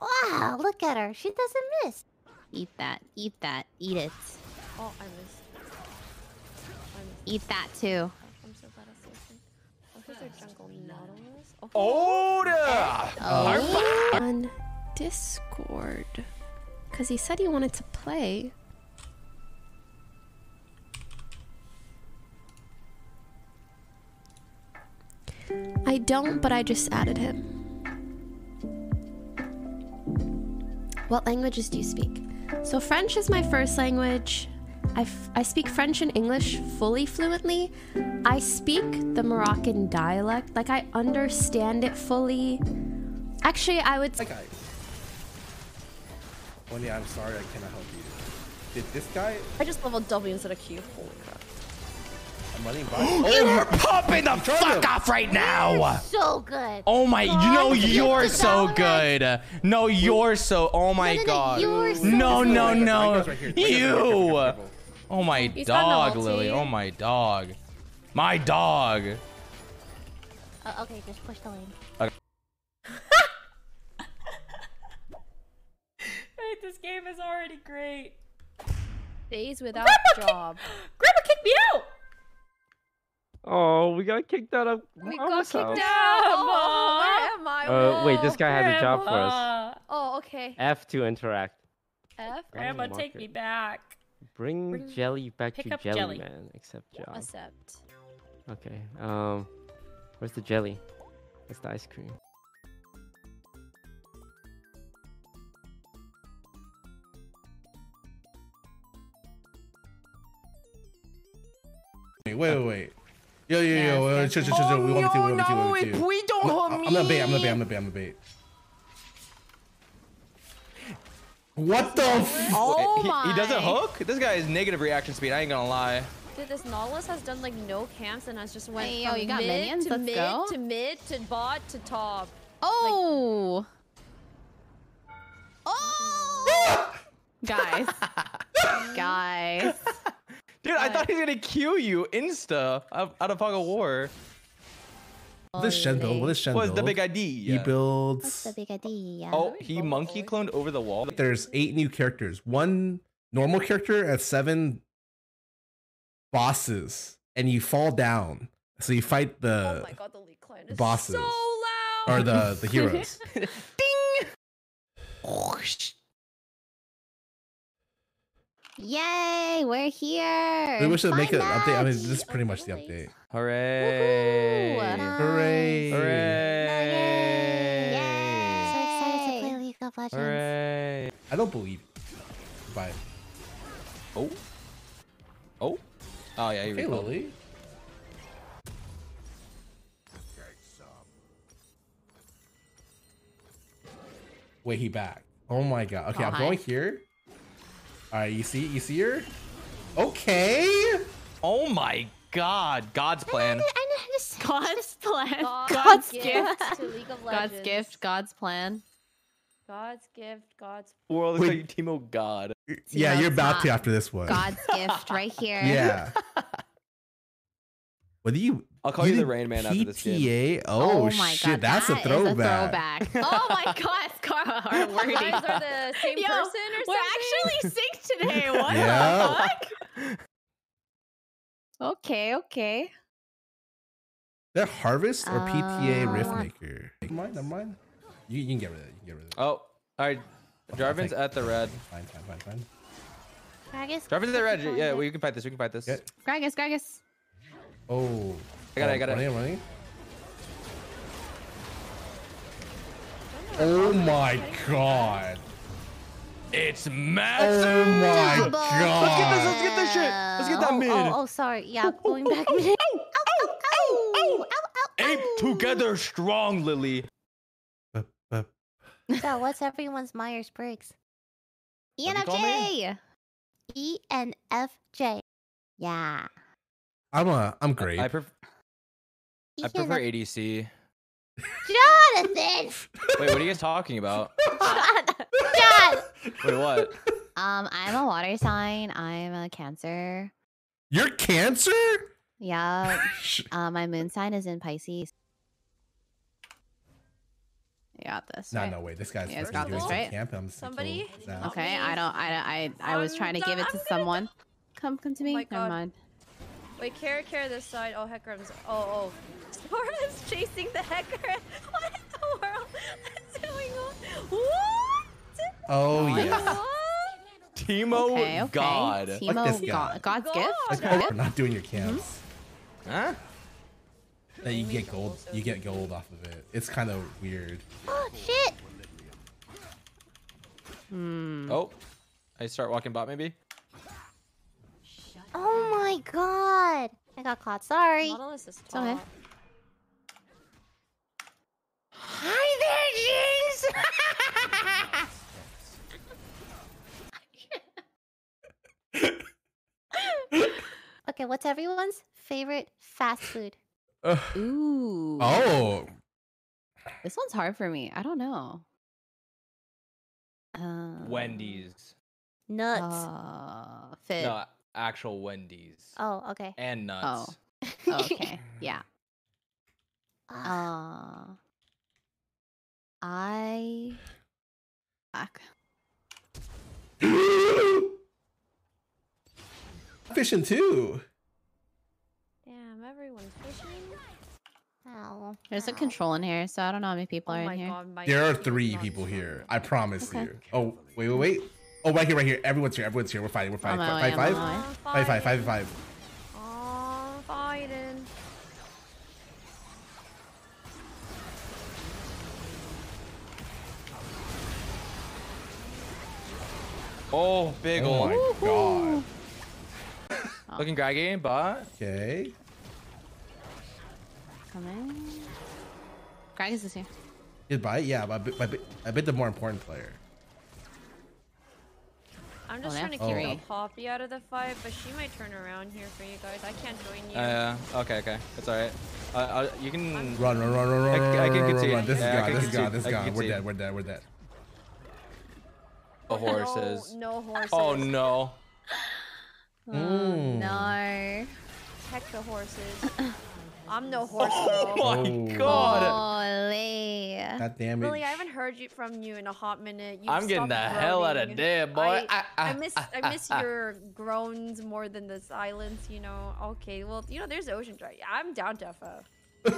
Wow, look at her. She doesn't miss. Eat that. Eat that. Eat it. Oh, I missed. I missed. Eat that too. I'm so bad at switching. Oh, here's our jungle Nautilus. Order! Oh. On Discord. Because he said he wanted to play. I don't, but I just added him. What languages do you speak? So, French is my first language. I, f- I speak French and English fully fluently. I speak the Moroccan dialect. Like, I understand it fully. Actually, I would. Hi guys. Wendy, I'm sorry I cannot help you. Did this guy? I just leveled W instead of Q. Holy crap. I'm running by. You're popping the fuck off right now! So good. Oh my, you know you're so Valorant. good. No, you're so. Oh my no, no, god. you're so No, good. no, Right no. right here, right guys, right here, careful, You. Oh my He's dog, Lily. Oh my dog. My dog. Uh, okay, just push the lane. Wait, this game is already great. Days without a job. Oh, we got kicked out of We Mama's got kicked house. out. Oh, where am I? Uh, wait, this guy has a job for us. Oh, okay. F to interact. F. Grandma, Oh, take me back. Bring, Bring- jelly back to up jelly, jelly. man. Accept job. Accept. Okay. Um, where's the jelly? Where's the ice cream? Wait, wait, wait. Yo, yo, yo, Yes, yo, yes, chill, chill, yes. chill, chill. We want me to, we want to, we want to. please don't I'm, hurt I'm gonna bait, I'm gonna bait, I'm gonna bait, I'm gonna bait. What the f- Oh he, my. he doesn't hook? This guy is negative reaction speed. I ain't gonna lie. Dude, this Nautilus has done like no camps and has just went Hey, yo, from you got mid minions? to Let's mid go. to mid to bot to top. Oh. oh. Guys. Guys. Dude, I thought he was gonna kill you insta out out of Fog of War. What is Shen build? What is Shen What's build? the big He idea? What's the big idea? Oh, he monkey cloned over the wall. There's eight new characters. One normal character and seven bosses, and you fall down. So you fight the, oh the my god, the lead clan is bosses. so loud. or the the heroes. Yay, we're here. we wish to make an update. I mean, this is pretty much the update. Hooray! Woohoo. Hooray! Hooray! So excited to play League of Legends. Hooray! I don't believe you. But Oh. Oh. Oh yeah, you okay, recalled. Lily. Wait, he back. Oh my god. Okay, Oh, I'm hi. going here. All right, you see, you see her. Okay. Oh my god, God's plan. God's plan. God's, God's gift, gift. to League of Legends. God's gift. God's plan. God's gift. God's. World Wait. is like Teemo God. Yeah, no, you're about not. to after this one. God's gift right here. Yeah. What do you? I'll call you the Rain Man after this game. PTA. Oh, my shit, god, that's that a is throwback. throwback. oh my god, Scar, our You wording. guys are the same Yo, person or We're something? actually synced today. What Yeah. the fuck? Okay, okay. They're Harvest or PTA Uh, Riftmaker? Never mind, never mind. You, you can get rid of it. You can get rid of it. Oh, all right. Jarvan's thank- at the red. Fine, fine, fine, fine. Gragas, Jarvan's at the red. Yeah, it. we can fight this. We can fight this. Yeah. Gragas, Gragas. Oh. I got it, I Oh, got it. running, running. Oh my god. It's massive. Oh my god. Let's get this. Let's get this shit. Let's get that oh, mid. Oh, oh, sorry. Yeah, going back mid. Ape together strong, Lily. So, what's everyone's Myers Briggs? What do you call me? ENFJ. ENFJ. Yeah. I'm a, I'm great. I, pref- I prefer ENF ADC. Jonathan! Wait, what are you guys talking about? John! Wait, what? Um, I'm a water sign. I'm a Cancer. You're Cancer? Yeah. Uh, my moon sign is in Pisces. You got this. No, right? no way. This guy's You guys fucking got doing this, some right? camp. I'm Somebody? so sad. Okay, I don't. I I I was trying to give it to I'm gonna someone. Come come to me. my Never mind. Wait, Kara, Kara this side. Oh, Hecarim's. Oh, oh. Sora's chasing the Hecarim. What in the world is going on? What? Oh Nice. yeah. What? Teemo Okay, okay. God. Like this guy. God, God's God. gift. Like Okay. for not doing your camps. Huh? That you get gold. You get gold off of it. It's kind of weird. Oh shit! Hmm. Oh. I start walking bot maybe? Oh my god! I got caught. Sorry. Nautilus is okay. Hi there, Jinx. okay, what's everyone's favorite fast food? Ooh. Oh, This one's hard for me. I don't know. Uh, Wendy's. Nuts. Uh, fit. No, actual Wendy's. oh, okay. And nuts. Oh. okay. Yeah. Ah, Uh, I. Fuck. fishing too. Damn, everyone's fishing. ow, There's a ow. control in here, so I don't know how many people oh are my in here. god, my There are three people here. I promise Okay. you. Oh wait, wait, wait. Oh, right here, right here. Everyone's here. Everyone's here. We're fighting. We're fighting. On my Five, way, five, five, way. Oh, five, five, five, fighting. five. Oh, fighting. Oh, big Oh ol' my god. Looking graggy, but Okay. Coming. Gragas is here. Goodbye. Yeah, but I I bit, I bit the more important player. I'm just they trying to have keep three. the Poppy out of the fight, but she might turn around here for you guys. I can't join you. uh, okay, okay, that's all right. Uh, uh, you can. Run, run, run, run, run, I- run, I can run, run, concede. run. This is Yeah, I gone. This is gone. This is I can gone. We're dead. We're dead. We're dead. The horses. No, no horses. Oh no. Mm. No. Heck the horses. I'm no horse Oh girl. my Oh. god. Holy. God damn it. Lily, I haven't heard you from you in a hot minute. You've I'm getting the stopped hell out of groaning. there, boy. I, Ah, I ah, miss ah, I miss your groans more than the silence, you know. Okay, well, you know, there's Ocean Drive. I'm down to FO.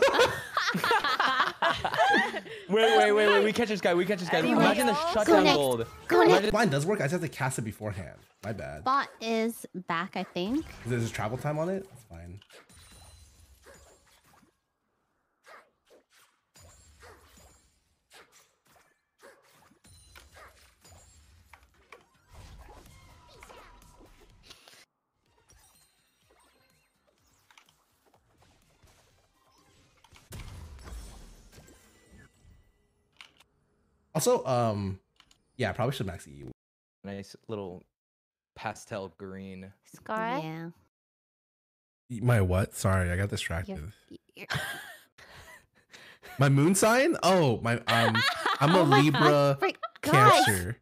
Wait, wait, wait, wait. We catch this guy. We catch this guy. Anyway, Imagine the y'all. shutdown next. gold. Go next. Mine does work. I just have to cast it beforehand. My bad. Bot is back, I think. There's travel time on it. It's fine. Also, um, yeah, I probably should max E. Nice little pastel green. Scar. Yeah. My what? Sorry, I got distracted. You're- My moon sign? Oh, my um, I'm a Oh Libra God. Cancer,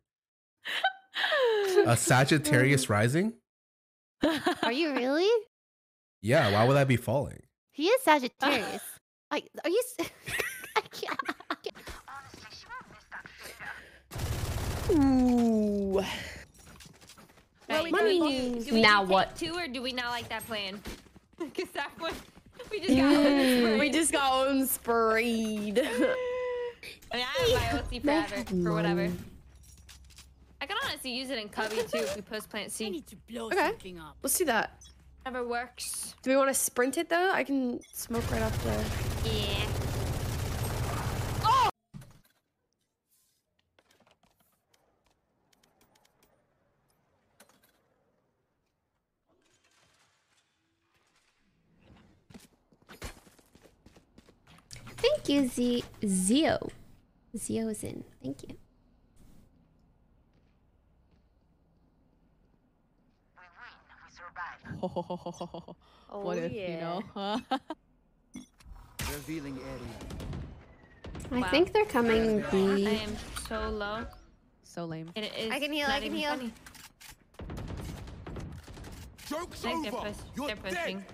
a Sagittarius rising. Are you really? Yeah, why would I be falling? He is Sagittarius. Like, are you? s- I can't. I can't. Ooh. Right, Money. do we, do we Now what? Two or do we not like that plan? Because that one, we just got. we just got own sprayed. I mean, I have my OC forever for whatever. I can honestly use it in Cubby too if we post plant C. okay, let's do that. Never works. Do we want to sprint it though? I can smoke right off the. Yeah. Thank you, Z Zio. Zio is in. Thank you. Oh, oh, what if, yeah. you know? Revealing area. I Wow. think they're coming I B. am so low. so lame. It is. I can heal, I can heal. funny. Joke's I they're, over. push- You're they're dead. pushing.